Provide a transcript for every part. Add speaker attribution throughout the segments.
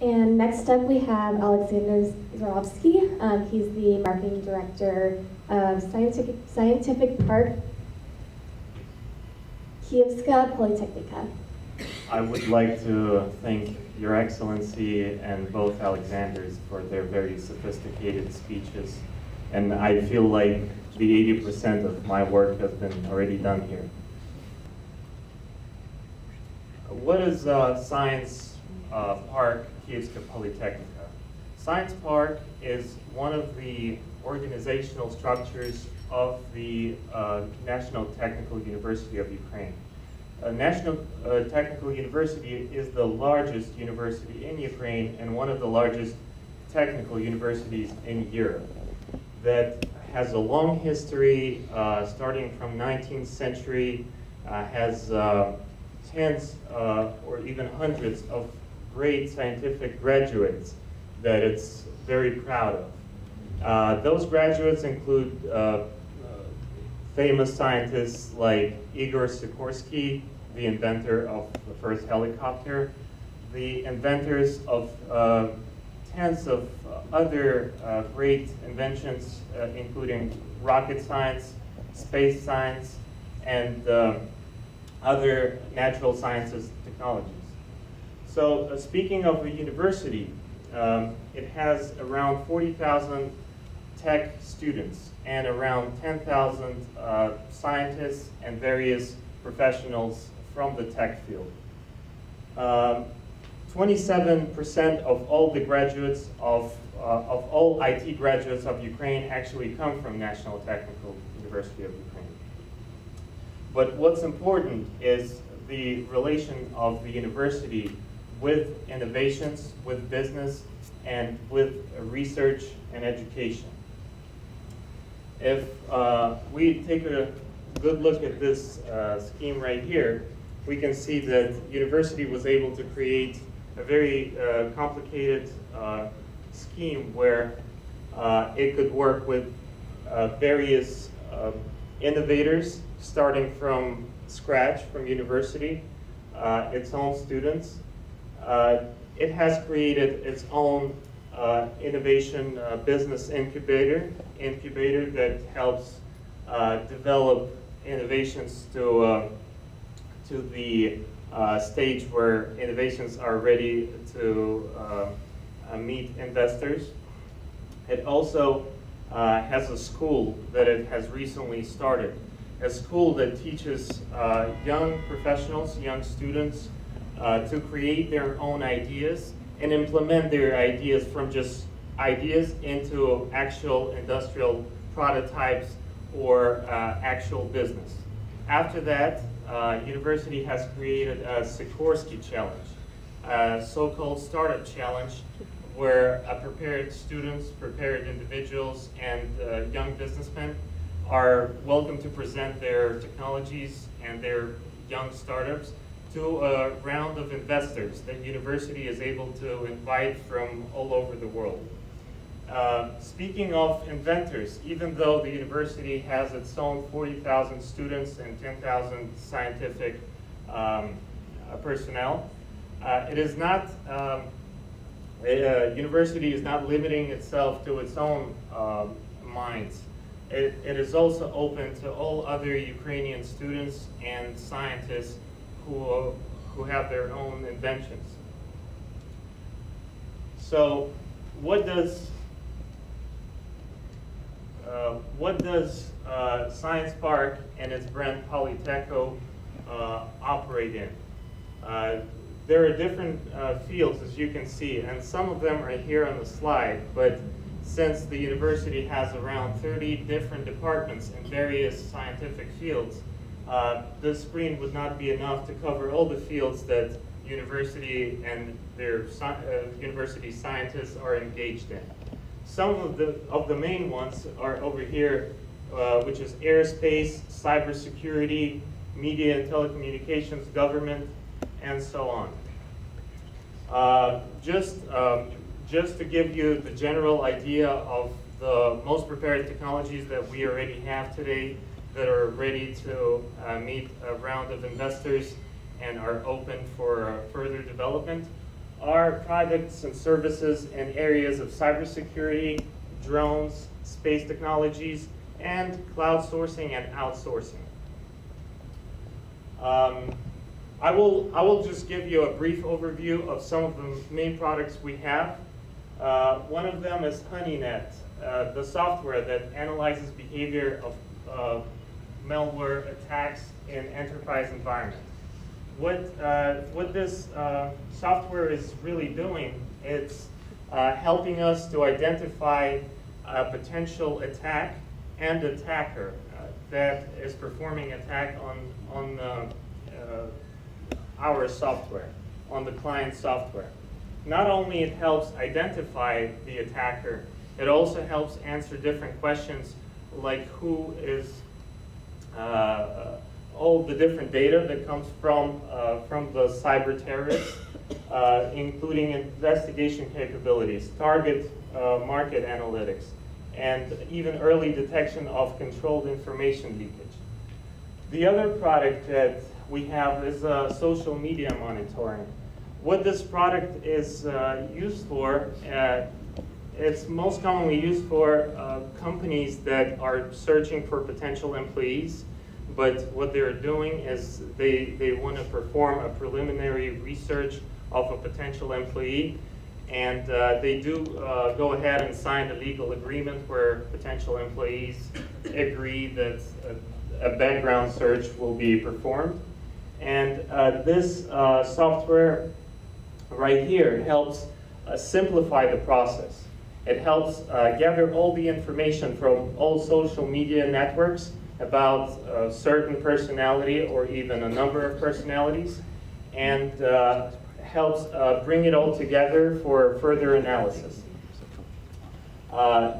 Speaker 1: And next up, we have Alexander Zgurovsky. Um, he's the marketing director of Scientific, Scientific Park Kyivska Politechnica.
Speaker 2: I would like to thank Your Excellency and both Alexanders for their very sophisticated speeches. And I feel like the 80% of my work has been already done here. What is uh, Science uh, Park Kyivska Politechnica? Science Park is one of the organizational structures of the uh, National Technical University of Ukraine. Uh, National uh, Technical University is the largest university in Ukraine and one of the largest technical universities in Europe that has a long history uh, starting from 19th century, has tens or even hundreds of great scientific graduates that it's very proud of. Uh, those graduates include uh, uh, famous scientists like Igor Sikorsky, the inventor of the first helicopter, the inventors of uh, tens of other uh, great inventions, uh, including rocket science, space science, and other natural sciences technologies. So speaking of a university, um, it has around 40,000 tech students and around 10,000 uh, scientists and various professionals from the tech field. 27% um, of all the graduates of, uh, of all IT graduates of Ukraine actually come from National Technical University of Ukraine. But what's important is the relation of the university with innovations, with business, and with research and education. If uh, we take a good look at this uh, scheme right here, we can see that university was able to create a very uh, complicated uh, scheme where uh, it could work with uh, various innovators starting from scratch from university, its own students, it has created its own uh, innovation uh, business incubator, incubator that helps develop innovations to, to the stage where innovations are ready to meet investors. It also uh, has a school that it has recently started. A school that teaches uh, young professionals, young students, uh, to create their own ideas and implement their ideas from just ideas into actual industrial prototypes or uh, actual business. After that, uh, university has created a Sikorsky Challenge, a so-called startup challenge where uh, prepared students, prepared individuals, and uh, young businessmen are welcome to present their technologies and their young startups to a round of investors that university is able to invite from all over the world. Uh, speaking of inventors, even though the university has its own 40,000 students and 10,000 scientific um, uh, personnel, uh, it is not, um, a, university is not limiting itself to its own um, minds. It, it is also open to all other Ukrainian students and scientists who, who have their own inventions. So what does uh, what does uh, Science Park and its brand Polytecho uh, operate in? Uh, there are different uh, fields, as you can see, and some of them are here on the slide, but since the university has around 30 different departments in various scientific fields, uh, this screen would not be enough to cover all the fields that university and their uh, university scientists are engaged in. Some of the, of the main ones are over here, uh, which is aerospace, cybersecurity, media and telecommunications, government, and so on. Uh, just, um, just to give you the general idea of the most prepared technologies that we already have today, that are ready to uh, meet a round of investors and are open for uh, further development. are products and services in areas of cybersecurity, drones, space technologies, and cloud sourcing and outsourcing. Um, I will, I will just give you a brief overview of some of the main products we have. Uh, one of them is HoneyNet, uh, the software that analyzes behavior of uh, malware attacks in enterprise environments. What, uh, what this uh, software is really doing, it's uh, helping us to identify a potential attack and attacker that is performing attack on, on our software, on the client software. Not only it helps identify the attacker, it also helps answer different questions like who is uh, all the different data that comes from, uh, from the cyber terrorists, uh, including investigation capabilities, target uh, market analytics, and even early detection of controlled information leakage. The other product that we have is uh, social media monitoring. What this product is uh, used for, uh, it's most commonly used for uh, companies that are searching for potential employees, but what they're doing is they, they want to perform a preliminary research of a potential employee, and uh, they do uh, go ahead and sign a legal agreement where potential employees agree that a, a background search will be performed. And uh, this uh, software right here helps uh, simplify the process. It helps uh, gather all the information from all social media networks about a certain personality or even a number of personalities and uh, helps uh, bring it all together for further analysis.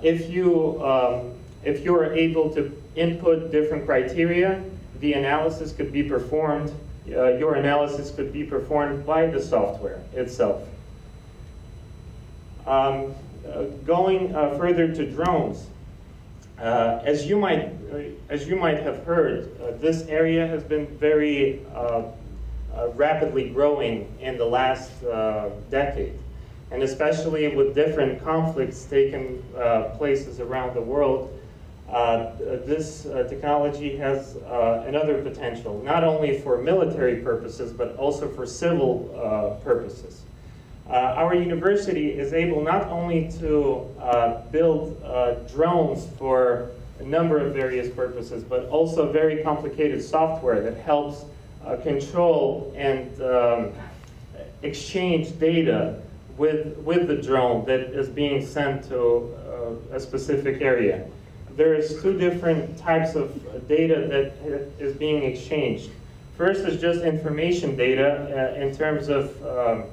Speaker 2: if, you, um, if you are able to input different criteria, the analysis could be performed uh, your analysis could be performed by the software itself. Um, uh, going uh, further to drones, uh, as you might uh, as you might have heard, uh, this area has been very rapidly growing in the last decade, and especially with different conflicts taking places around the world. Uh, this uh, technology has uh, another potential, not only for military purposes, but also for civil uh, purposes. Uh, our university is able not only to uh, build drones for a number of various purposes, but also very complicated software that helps control and um, exchange data with, with the drone that is being sent to a specific area there's two different types of data that is being exchanged. First is just information data uh, in terms of um,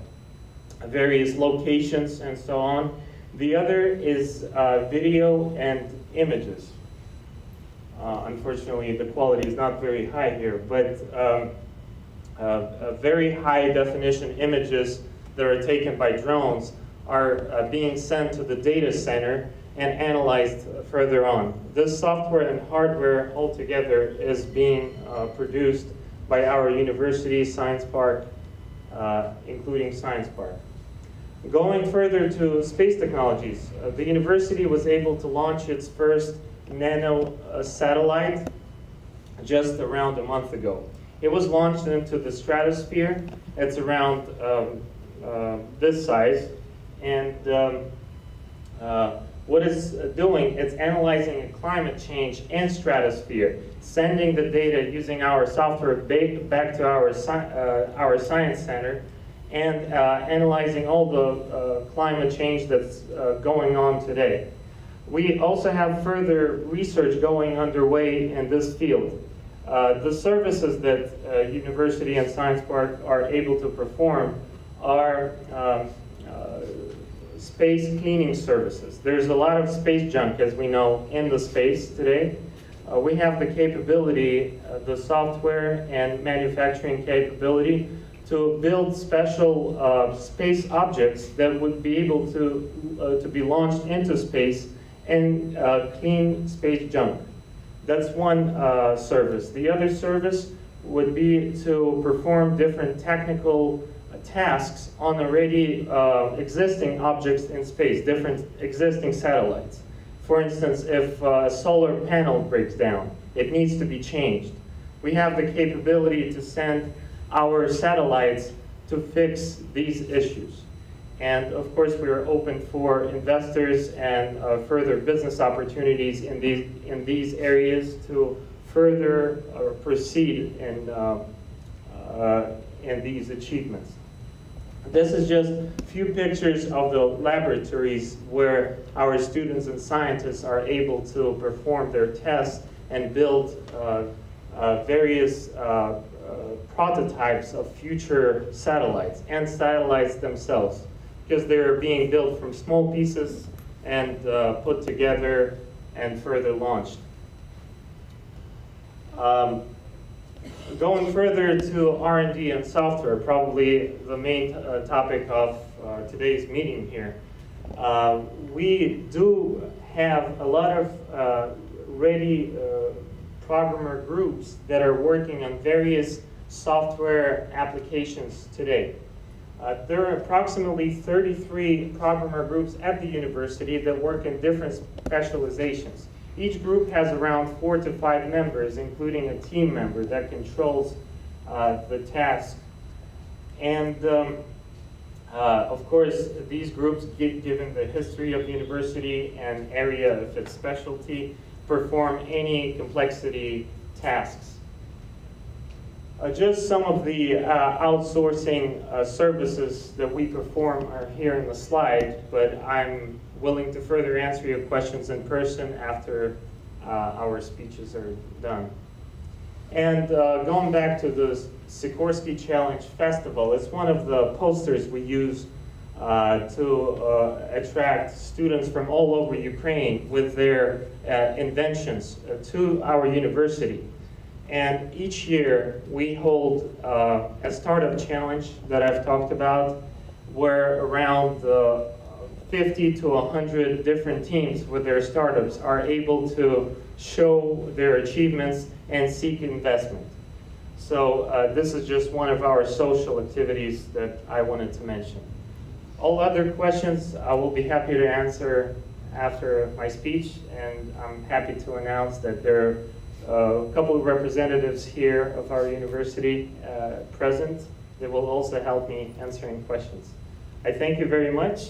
Speaker 2: various locations and so on. The other is uh, video and images. Uh, unfortunately, the quality is not very high here, but um, uh, very high definition images that are taken by drones are uh, being sent to the data center and analyzed further on. This software and hardware altogether is being uh, produced by our university, Science Park, uh, including Science Park. Going further to space technologies, uh, the university was able to launch its first nano uh, satellite just around a month ago. It was launched into the stratosphere. It's around um, uh, this size, and um, uh, what it's doing, it's analyzing climate change and stratosphere, sending the data using our software back to our, uh, our science center, and uh, analyzing all the uh, climate change that's uh, going on today. We also have further research going underway in this field. Uh, the services that uh, University and Science Park are able to perform are um, space cleaning services. There's a lot of space junk, as we know, in the space today. Uh, we have the capability, uh, the software and manufacturing capability to build special uh, space objects that would be able to, uh, to be launched into space and uh, clean space junk. That's one uh, service. The other service would be to perform different technical tasks on already uh, existing objects in space, different existing satellites. For instance, if uh, a solar panel breaks down, it needs to be changed. We have the capability to send our satellites to fix these issues. And of course, we are open for investors and uh, further business opportunities in these, in these areas to further uh, proceed in, uh, uh, in these achievements. This is just a few pictures of the laboratories where our students and scientists are able to perform their tests and build uh, uh, various uh, prototypes of future satellites and satellites themselves because they're being built from small pieces and uh, put together and further launched. Um, going further to R&D and software, probably the main uh, topic of uh, today's meeting here. Uh, we do have a lot of uh, ready uh, programmer groups that are working on various software applications today. Uh, there are approximately 33 programmer groups at the university that work in different specializations. Each group has around four to five members, including a team member that controls uh, the task. And um, uh, of course, these groups, given the history of the university and area of its specialty, perform any complexity tasks. Uh, just some of the uh, outsourcing uh, services that we perform are here in the slide, but I'm willing to further answer your questions in person after uh, our speeches are done. And uh, going back to the Sikorsky Challenge Festival, it's one of the posters we use uh, to attract students from all over Ukraine with their inventions to our university. And each year we hold uh, a startup challenge that I've talked about where around uh, 50 to 100 different teams with their startups are able to show their achievements and seek investment. So uh, this is just one of our social activities that I wanted to mention. All other questions I will be happy to answer after my speech and I'm happy to announce that there a couple of representatives here of our university uh, present that will also help me answering questions. I thank you very much.